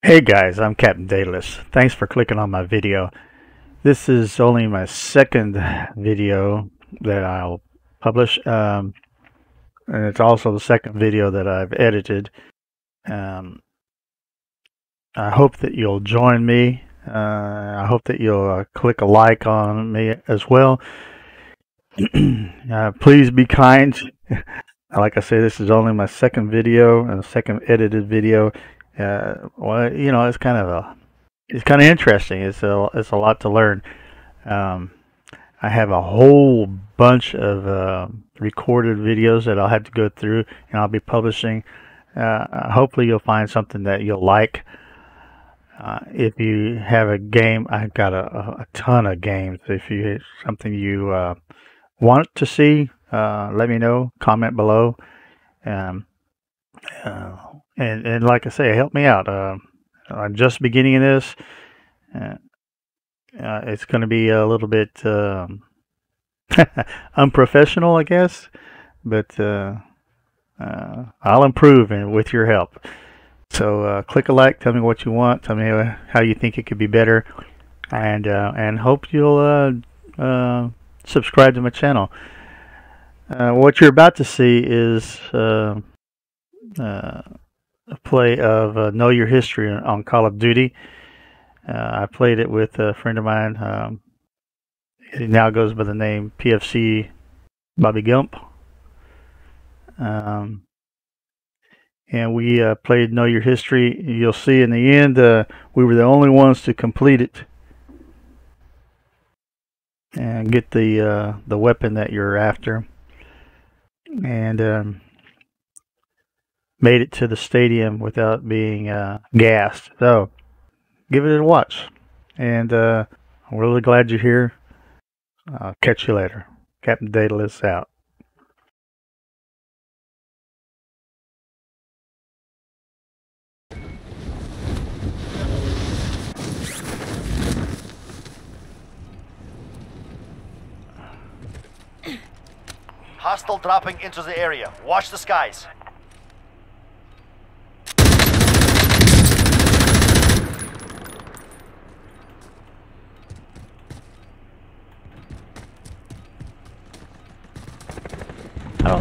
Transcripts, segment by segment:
Hey guys, I'm Captain Daedalus. Thanks for clicking on my video. This is only my second video that I'll publish, um, and it's also the second video that I've edited. Um, I hope that you'll join me. Uh, I hope that you'll uh, click a like on me as well. uh, please be kind. like I say, this is only my second video and second edited video uh, well, you know, it's kind of a, it's kind of interesting. It's a, it's a lot to learn. Um, I have a whole bunch of uh, recorded videos that I'll have to go through, and I'll be publishing. Uh, hopefully, you'll find something that you'll like. Uh, if you have a game, I've got a, a ton of games. If you something you uh, want to see, uh, let me know. Comment below. Um, uh, and and like I say, help me out. Uh, I'm just beginning in this. Uh, uh, it's going to be a little bit um, unprofessional, I guess, but uh, uh, I'll improve and with your help. So uh, click a like, tell me what you want, tell me how you think it could be better, and and hope you'll subscribe to my channel. what you're about to see is play of uh, Know Your History on Call of Duty. Uh, I played it with a friend of mine. Um, he now goes by the name PFC Bobby Gump. Um, and we uh, played Know Your History. You'll see in the end, uh, we were the only ones to complete it and get the uh, the weapon that you're after. And um, made it to the stadium without being uh, gassed. So give it a watch. And uh, I'm really glad you're here. I'll catch you later. Captain Daedalus out. Hostile dropping into the area. Watch the skies.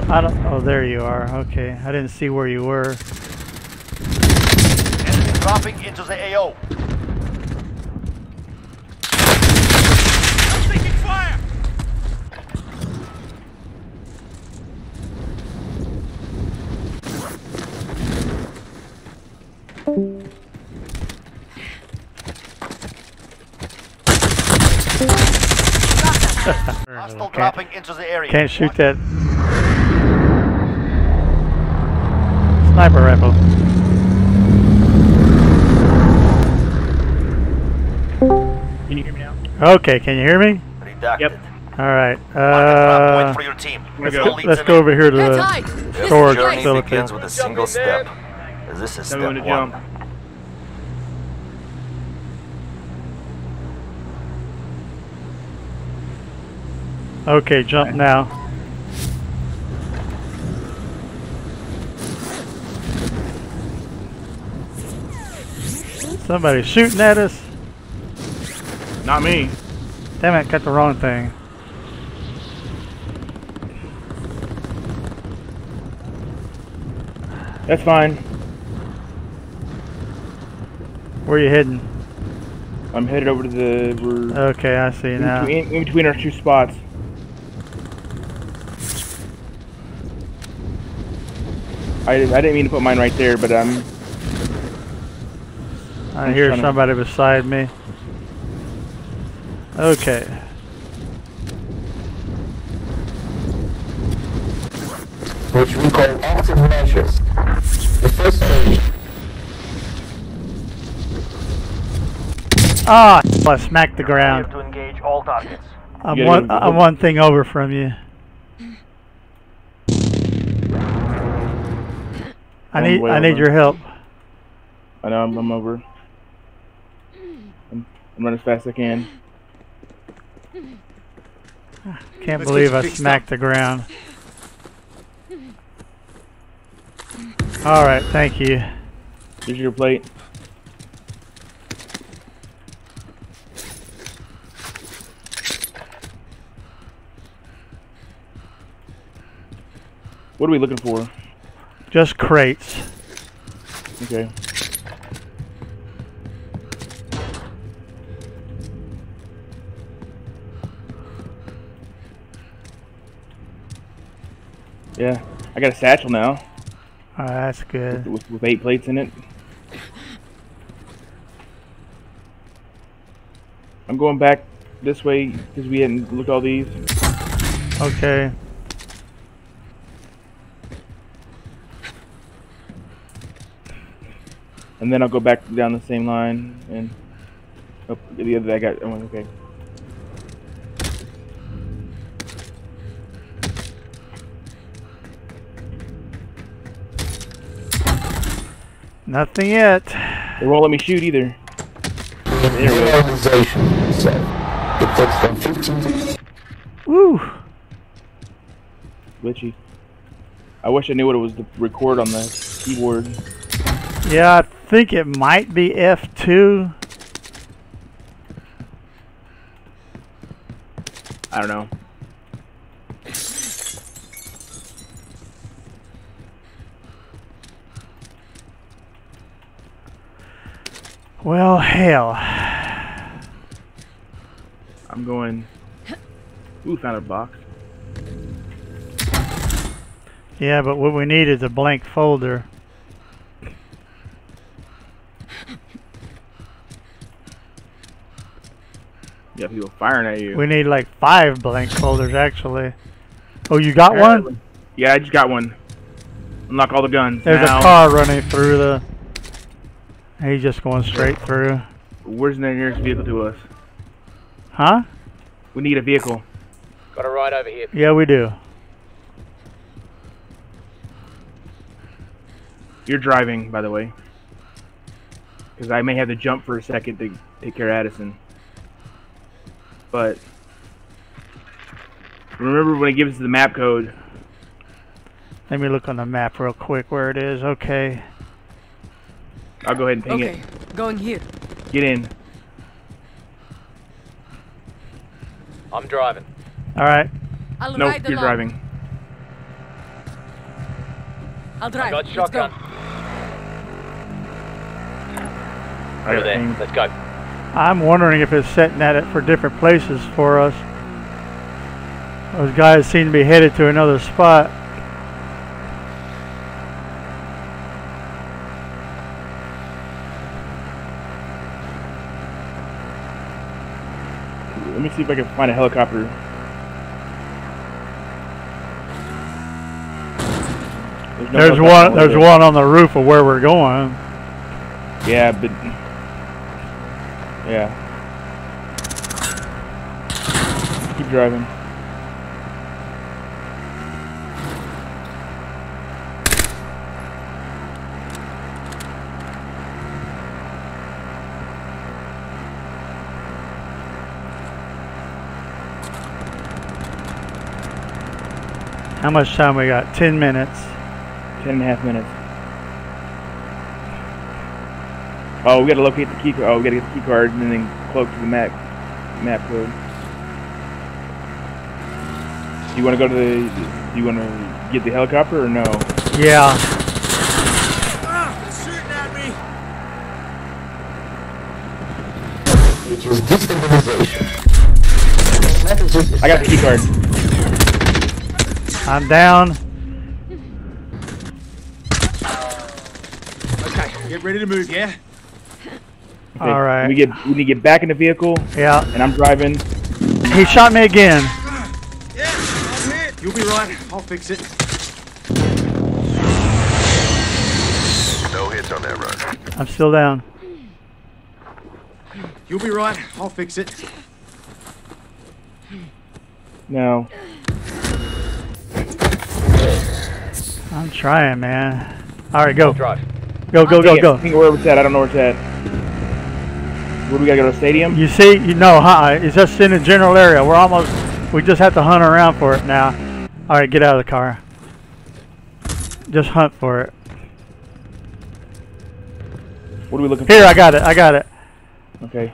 I don't, oh, there you are. Okay. I didn't see where you were. Enemy dropping into the AO. taking fire! Hostile dropping into the area. Can't shoot that sniper rifle. Can you hear me now? Okay, can you hear me? Redacted. Yep. All right. Uh, for your team. let's go. go, let's go over here to That's the right. This journey begins with a single step. This is Tell me step one. jump. Okay, jump now. Somebody's shooting at us. Not me. Damn it, got the wrong thing. That's fine. Where you heading? I'm headed over to the. We're Okay, I see in, now. between, in between our two spots. I, I didn't mean to put mine right there, but um, I hear trying to- somebody beside me. Okay. which we call active measures. The first phase Ah, I smacked the ground. to engage all targets. I'm one. I'm one thing over from you. I need. I need your help. I know I'm, I'm over. I'm running as fast as I can. Can't Let's believe I smacked up. the ground. Alright, thank you. Here's your plate. What are we looking for? Just crates. Okay. Yeah, I got a satchel now Oh, that's good. with, with eight plates in it. I'm going back this way because we hadn't looked all these. Okay. And then I'll go back down the same line and oh, the other I got. Oh, okay. Nothing yet. They won't let me shoot either. Realization set. It takes them 15 to Woo. Glitchy. I wish I knew what it was to record on the keyboard. Yeah, I think it might be F2. I don't know. Well, hell. I'm going. Ooh, found a box. Yeah, but what we need is a blank folder. You got people firing at you. We need like five blank folders, actually. Oh, you got one? Yeah, I just got one. Unlock all the guns. There's now, a car running through the. He's just going straight through. Where's the nearest vehicle to us? Huh? We need a vehicle. Got a ride over here. Yeah, we do. You're driving, by the way. Because I may have to jump for a second to take care of Addison. But remember when it gives us the map code, Let me look on the map real quick where it is. Okay. I'll go ahead and ping Okay, going here. Get in. I'm driving. All right. I'll No, ride you're along. driving. I'll drive. I got Let's shotgun. go. I Over got there. pinged. Let's go. I'm wondering if it's setting at it for different places for us. Those guys seem to be headed to another spot. Let me see if I can find a helicopter. no There's one. There's there. one on the roof of where we're going. Yeah, but yeah. Keep driving. How much time we got? Ten minutes. Ten and a half minutes. Oh, we gotta locate the key. Oh, we gotta get the key card and then cloak to the map map code. Do you want to go to the? Do you want to get the helicopter or no? Yeah. It was destabilization. I got the key card. I'm down. Okay, get ready to move, yeah? Okay, All right. We get we need to get back in the vehicle, Yeah. and I'm driving. He shot me again. Yeah, I'm here. You'll be right. I'll fix it. No hits on that run. I'm still down. You'll be right. I'll fix it. No. I'm trying, man. All right, go. Drive. Go, go, go, Ping it- go. ping it wherever it's at. I don't know where it's at. Where do we gotta go to the stadium? You see, you know, huh? It's just in the general area. We're almost, we just have to hunt around for it now. All right, get out of the car. Just hunt for it. What are we looking Here, for? Here, I got it. I got it. Okay.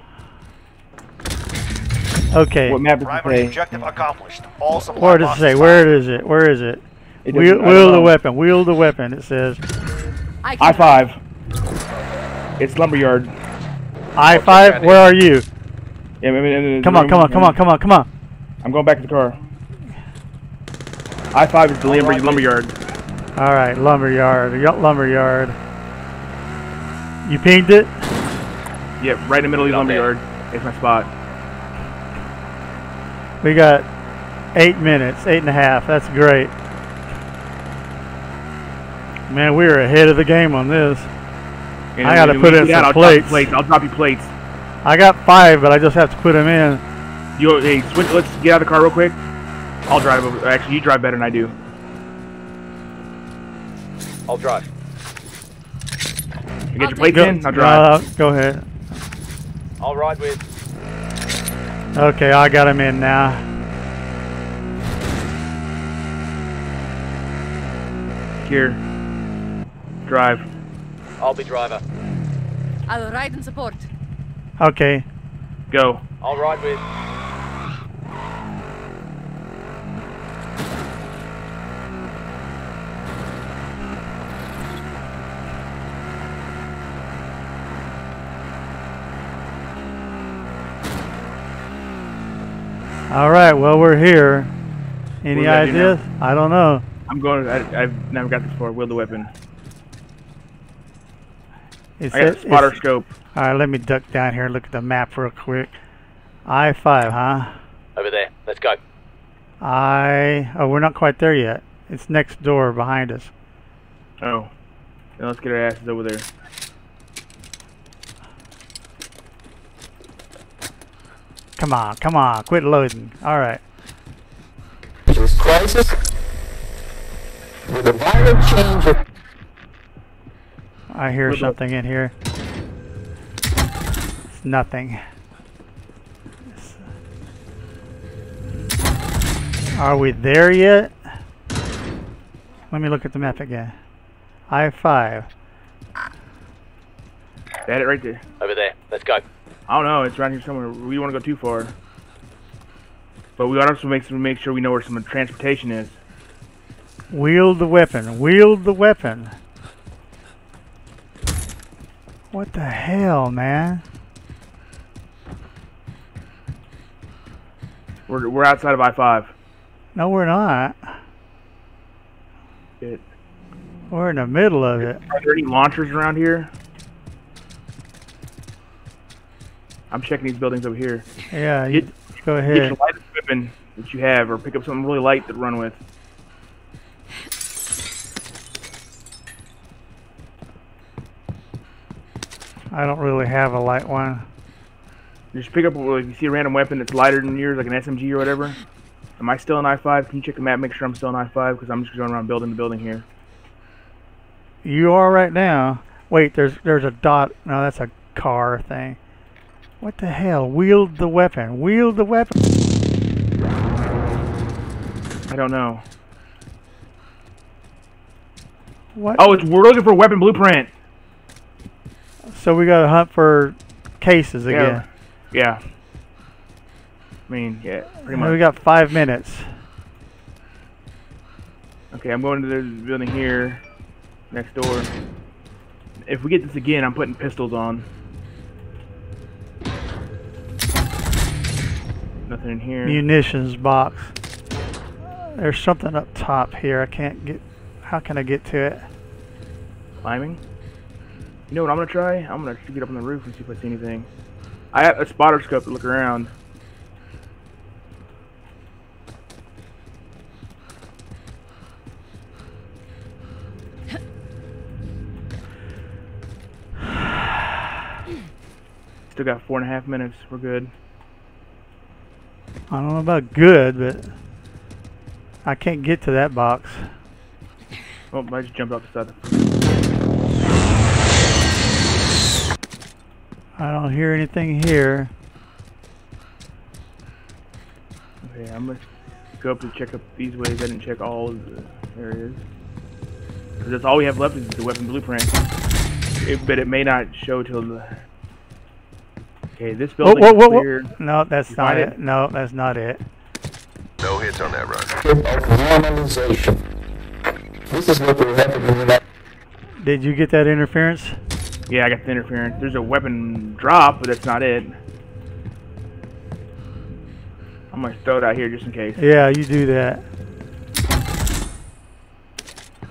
Okay. What map does it Primary say? objective accomplished. All supply Where does it say? boxes Where is it? Where is it? It Wheel, doesn't- I don't wield the weapon. Wield the weapon. It says I can I five. It's lumberyard. I five. Where are you? Yeah, I mean, in Come on, room. come on, come on, come on, come on. I'm going back to the car. I five is the lumber, lumberyard. All right, lumberyard. Yup, lumberyard. You pinged it. Yep, right in the middle of the lumberyard. It's my spot. We got eight minutes, eight and a half. That's great. Man, we are ahead of the game on this. And I gotta put in some out, I'll drop plates. plates. I'll drop you plates. I got five, but I just have to put them in. You, hey, switch, let's get out of the car real quick. I'll drive. Over, actually, you drive better than I do. I'll drive. You get I'll your plates Go, in. I'll drive. uh, go ahead. I'll ride with. Okay, I got them in now. Here. Drive. I'll be driver. I'll ride and support. Okay. Go. I'll ride with. All right. Well, we're here. Any What do I do now? ideas? I don't know. I'm going. I, I've never got this before. Wield the weapon. It's, I got a it's- spotter scope. all right. Let me duck down here and look at the map real quick. I five, huh? Over there. Let's go. I. Oh, we're not quite there yet. It's next door behind us. Oh. Then let's get our asses over there. Come on, come on, quit loading. All right. This crisis, with a violent change of I hear Where'd the- something in here. It's nothing. Are we there yet? Let me look at the map again. I five. That it right there. Over there. Let's go. I don't know. It's around here somewhere. We don't want to go too far. But we also make make sure we know where some transportation is. Wield the weapon. Wield the weapon. What the hell, man? We're we're outside of I five. No, we're not. Shit. We're in the middle of it. Are there any launchers around here? I'm checking these buildings over here. Yeah, you go Get ahead. your lightest weapon that you have, or pick up something really light to run with. I don't really have a light one. Just pick up if you see a random weapon that's lighter than yours, like an SMG or whatever. Am I still in I-5? Can you check the map, make sure I'm still in I-5? Because I'm just going around building the building here. You are right now. Wait, there's there's a dot. No, that's a car thing. What the hell? Wield the weapon. Wield the weapon. I don't know. What? Oh, it's we're looking for a weapon blueprint. So we gotta hunt for cases again. Yeah. I mean, yeah, pretty much. we got five minutes. Okay, I'm going to the building here, next door. If we get this again, I'm putting pistols on. Nothing in here. Munitions box. There's something up top here. I can't get. How can I get to it? Climbing. You know what I'm gonna try? I'm gonna get up on the roof and see if I see anything. I have a spotter scope to look around. Still got four and a half minutes. We're good. I don't know about good, but I can't get to that box. Oh, I just jumped off the side. I don't hear anything here. Okay, I'm gonna go up and check up these ways. I didn't check all of the areas. Because that's all we have left is the weapon blueprint. It, but it may not show till the. Okay, this Whoa, building whoa, whoa, is whoa. clear. No, that's You not it. it? No, that's not it. No hits on that run. normalization. This is what will happen in the. Did you get that interference? Yeah, I got the interference. There's a weapon drop, but that's not it. I'm gonna throw it out here just in case. Yeah, you do that.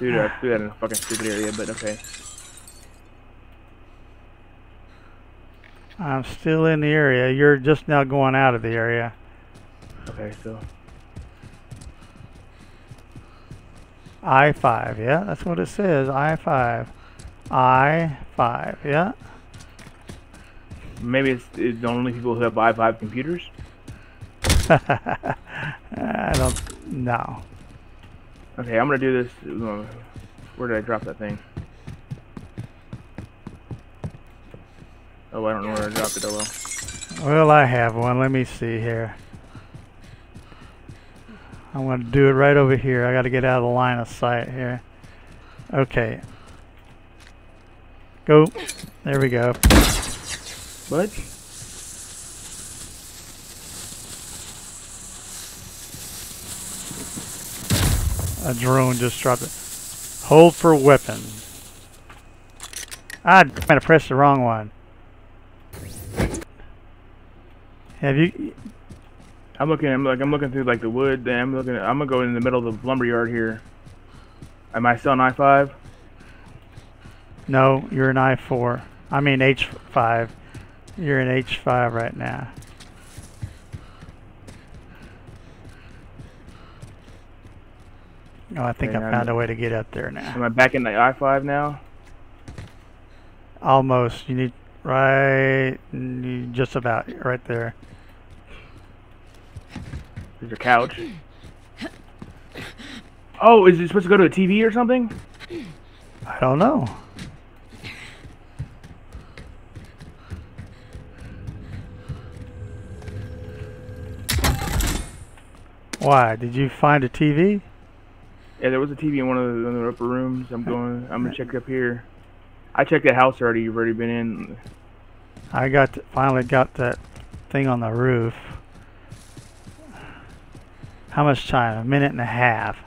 Dude, I threw that in a fucking stupid area, but okay. I'm still in the area. You're just now going out of the area. Okay, so I-5, yeah, that's what it says. I-5. I-5, yeah. maybe it's, it's the only people who have i5 computers. I don't know. Okay, I'm gonna do this. uh, Where did I drop that thing? Oh, I don't know where I dropped it. Oh well. Well, I have one. Let me see here. I want to do it right over here. I got to get out of the line of sight here. Okay. Go. There we go. What? A drone just dropped it. Hold for weapon. Ah, damn it, I pressed the wrong one. Have you? I'm looking. I'm like. I'm looking through like the wood. And I'm looking. I'm gonna go in the middle of the lumberyard here. Am I still on I5? No, you're an I4. I mean H5. You're in H5 right now. Oh, I think I I'm- found a way to get up there now. Am I back in the I5 now? Almost. You need right, just about right there. There's a couch. Oh, is it supposed to go to a TV or something? I don't know. Why? Did you find a TV? Yeah, there was a TV in one of the, one of the upper rooms. I'm uh, going. I'm gonna uh, check up here. I checked that house already. You've already been in. I got to, finally got that thing on the roof. How much time? A minute and a half.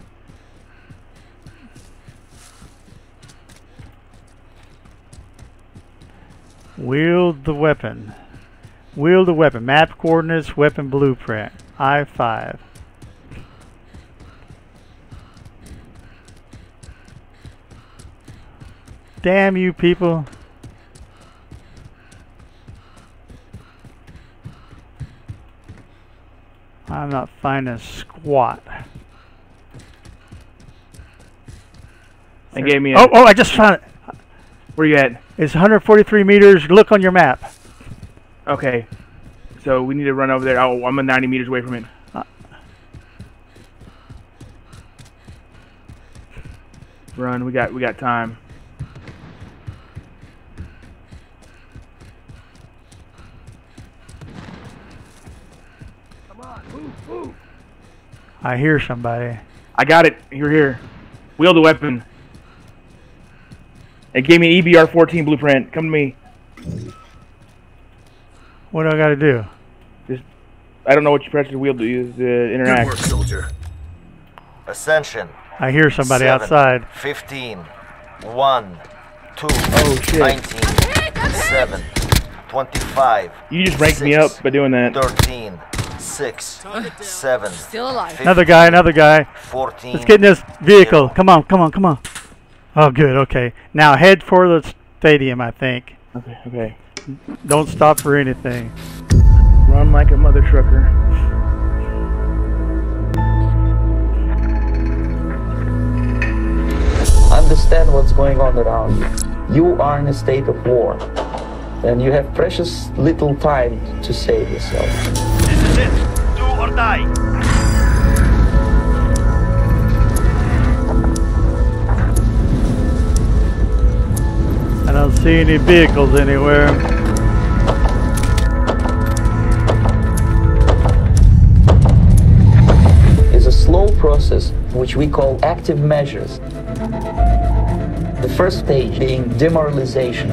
Wield the weapon. Wield the weapon. Map coordinates, weapon blueprint. I-5. Damn you people. I'm not finding a squat. They gave me. A, Oh, oh, I just found it. Where you at? It's 143 meters. Look on your map. Okay. So we need to run over there. Oh, I'm 90 meters away from it. Uh. Run. We got. We got time. I hear somebody. I got it. You're here. Wield the weapon. It gave me an EBR-14 blueprint. Come to me. What do I got to do? Just, I don't know what you press to wield to use to interact. Good work, soldier. Ascension. I hear somebody Seven. outside. 15. 1. 2. Oh, shit. 19. 7. 25. You just ranked me up by doing that. 13. 6. 7. Still alive. Another guy, another guy. 14. Let's get in this vehicle. Come on, come on, come on. Oh, good. Okay. Now head for the stadium, I think. Okay. Okay. Don't stop for anything. Run like a mother trucker. Understand what's going on around you. You are in a state of war. And you have precious little time to save yourself. This it. Do or die. I don't see any vehicles anywhere. It's a slow process which we call active measures. The first stage being demoralization.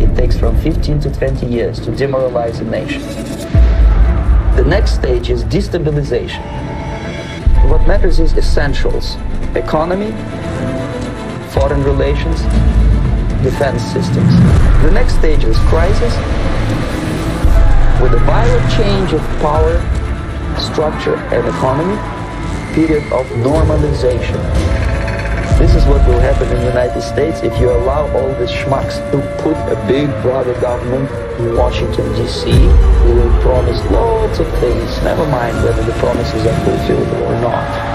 It takes from 15 to 20 years to demoralize a nation. The next stage is destabilization. What matters is essentials. economy, foreign relations, defense systems. The next stage is crisis, with a violent change of power, structure, and economy, period of normalization. This is what will happen in the United States if you allow all these schmucks to put a big brother government in Washington DC who will promise of things, never mind whether the promises are fulfilled or not.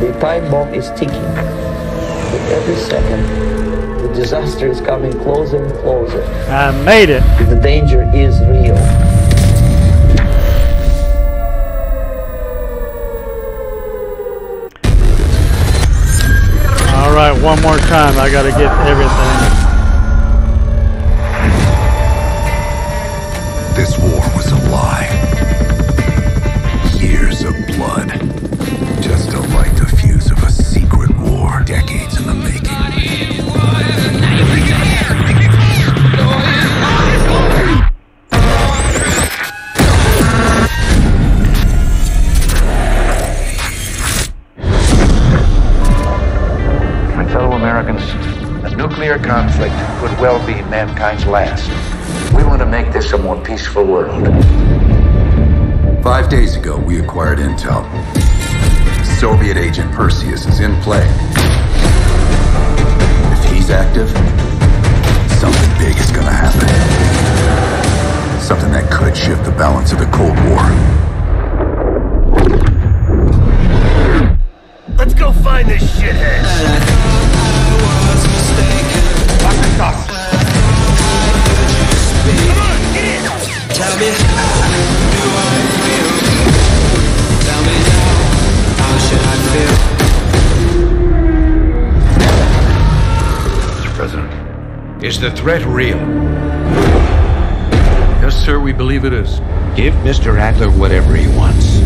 The time bomb is ticking. With every second, the disaster is coming closer and closer. I made it. The danger is real. All right, one more time. I got to get everything. This war was a lie. Years of blood. Mankind's last. We want to make this a more peaceful world. Five days ago, we acquired intel. Soviet agent Perseus is in play. If he's active, the threat real? Yes, sir, we believe it is. Give Mr. Adler whatever he wants.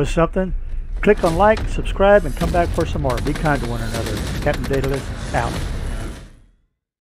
Was something. Click on like, subscribe, and come back for some more. Be kind to one another. Captain Daedalus, out.